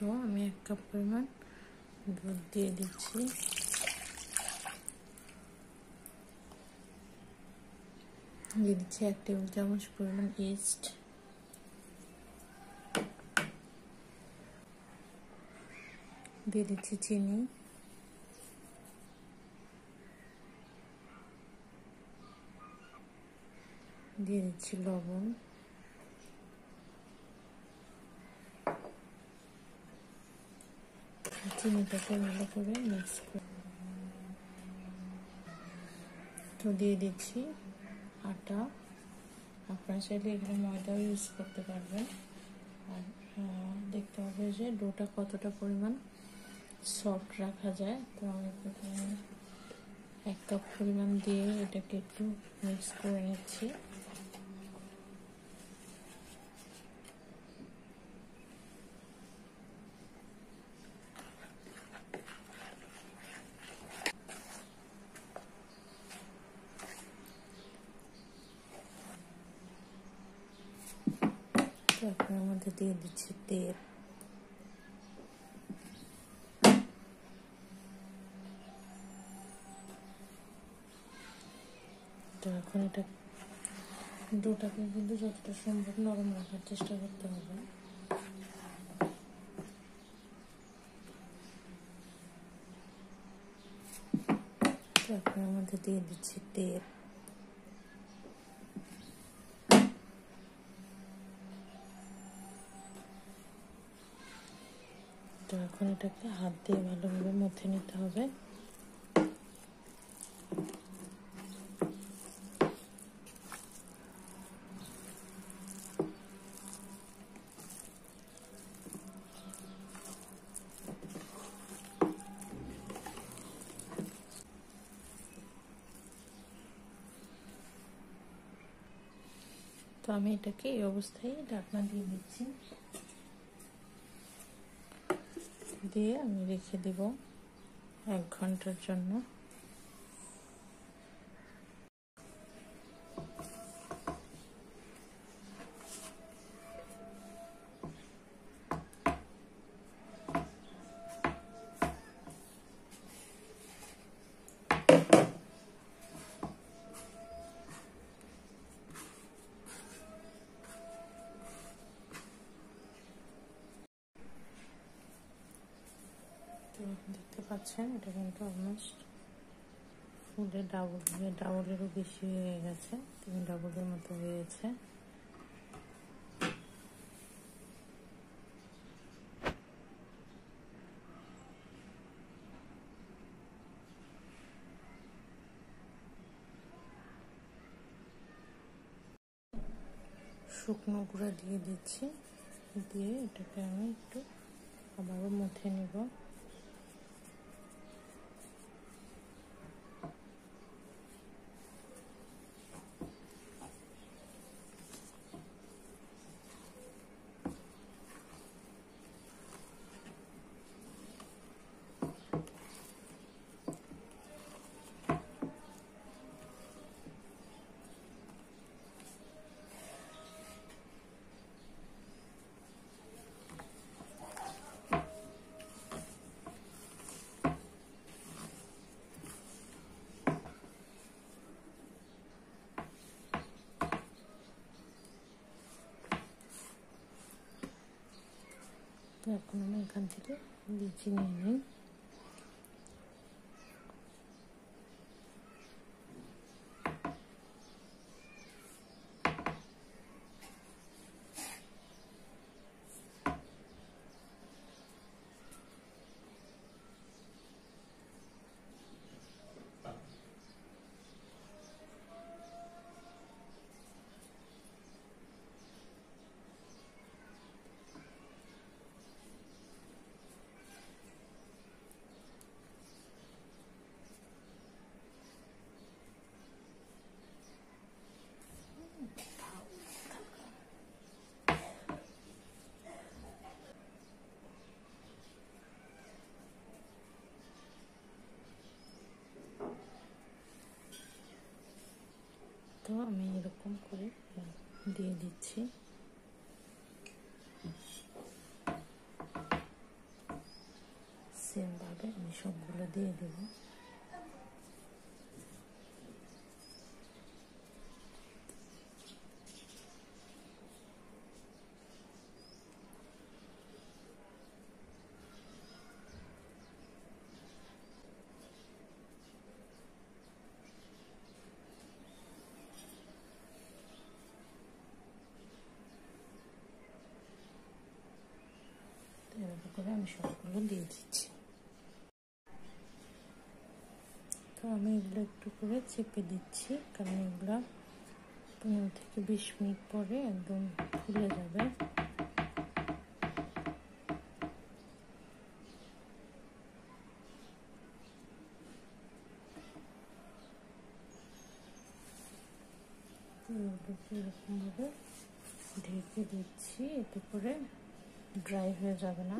তো আমি এক কাপ পরিমাণ দুধ দিয়ে দিচ্ছি। দিয়ে দিচ্ছি এক টেবিল চামচ পরিমাণ ইস্ট দিয়ে দিচ্ছি চিনি। দিয়ে দিচ্ছি লবণ। চিনিটাকে ভালো করে মিক্স করে তো দিয়ে দিচ্ছি আটা। আপনারা চাইলে এখানে ময়দাও ইউজ করতে পারবেন। আর দেখতে হবে যে ডোটা কতটা পরিমাণ সফট রাখা যায়। তো আমি এক কাপ পরিমাণ দিয়ে এটাকে একটু মিক্স করে নিচ্ছি। তারপর মধ্যে দিয়ে দিচ্ছি তেল। তো এখন এটা ডোটাকে কিন্তু যতটা সম্ভব নরম রাখার চেষ্টা করতে হবে। তারপর মধ্যে দিয়ে দিচ্ছি তেল। তো এখন এটাকে হাত দিয়ে ভালোভাবে মথে নিতে হবে। তো আমি এটাকে এই অবস্থায় ঢাকনা দিয়ে দিচ্ছি। দিয়ে আমি রেখে দেব এক ঘণ্টার জন্য। দেখতে পাচ্ছেন এটা কিন্তু অলমোস্ট ফুলে ডাবল ডাবলেরও বেশি হয়ে গেছে, তিন ডাবলের মতো হয়েছে। শুকনো গুঁড়া দিয়ে দিচ্ছি, দিয়ে এটাকে আমি একটু আবারও মুথে নেব। この感じで。1 2年 দিয়ে দেবো এভাবে করে আমি সবগুলো দিয়ে দিচ্ছি তো আমি এগুলো একটু করে চেপে দিচ্ছি, কারণ এগুলো পনেরো থেকে বিশ মিনিট পরে একদম ফুলে যাবে। এরকমভাবে ঢেকে দিচ্ছি, এতে করে ড্রাই হয়ে যাবে না।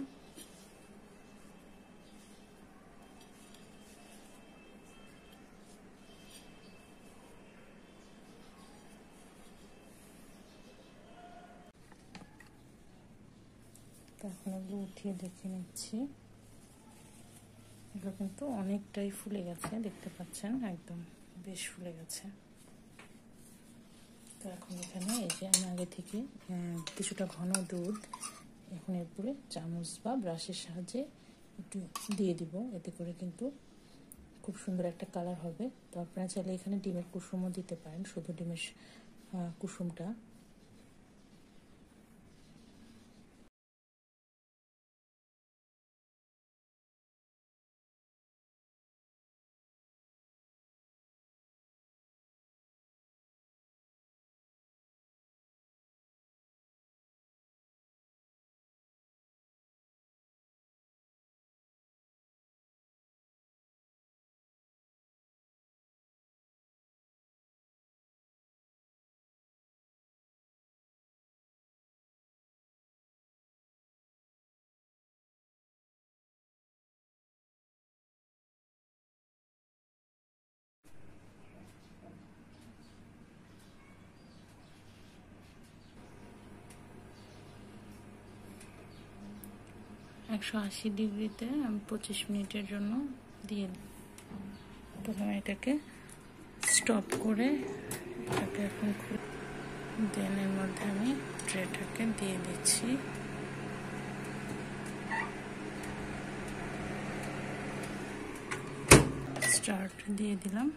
এখন এগুলো উঠিয়ে দেখে নিচ্ছি। এগুলো কিন্তু অনেকটাই ফুলে গেছে, দেখতে পাচ্ছেন? একদম বেশ ফুলে গেছে। তো এখন এখানে এই যে আমি আগে থেকে কিছুটা ঘন দুধ এখন এরপরে চামচ বা ব্রাশের সাহায্যে একটু দিয়ে দিব। এতে করে কিন্তু খুব সুন্দর একটা কালার হবে। তো আপনারা চাইলে এখানে ডিমের কুসুমও দিতে পারেন। শুধু ডিমের কুসুমটা। একশো আশি ডিগ্রিতে আমি পঁচিশ মিনিটের জন্য দিয়ে প্রথমে এটাকে স্টপ করে এটাকে এখন দেন এর মধ্যে আমি ট্রেটাকে দিয়ে দিচ্ছি। স্টার্ট দিয়ে দিলাম।